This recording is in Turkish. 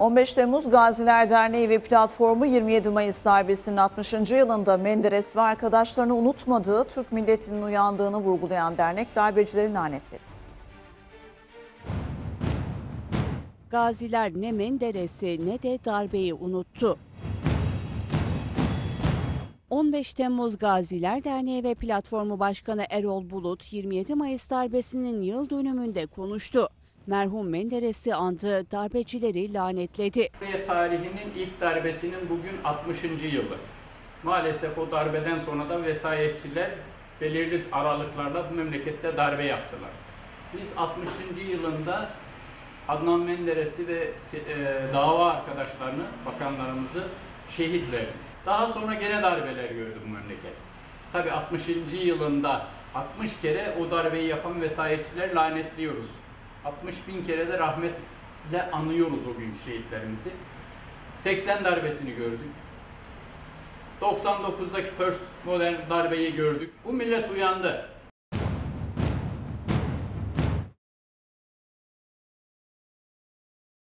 15 Temmuz Gaziler Derneği ve platformu 27 Mayıs darbesinin 60. yılında Menderes ve arkadaşlarını unutmadığı Türk milletinin uyandığını vurgulayan dernek darbecileri lanetledi. Gaziler ne Menderes'i ne de darbeyi unuttu. 15 Temmuz Gaziler Derneği ve Platformu Başkanı Erol Bulut 27 Mayıs darbesinin yıl dönümünde konuştu. Merhum Menderes'i andı, darbecileri lanetledi. Tarihinin ilk darbesinin bugün 60. yılı. Maalesef o darbeden sonra da vesayetçiler belirli aralıklarla bu memlekette darbe yaptılar. Biz 60. yılında Adnan Menderes'i ve e, dava arkadaşlarını, bakanlarımızı şehit verdik. Daha sonra gene darbeler gördü bu memleket. Tabi 60. yılında 60 kere o darbeyi yapan vesayetçiler lanetliyoruz. 60 bin kere de rahmetle anıyoruz o gün şehitlerimizi. 80 darbesini gördük. 99'daki Pörs modern darbeyi gördük. Bu millet uyandı.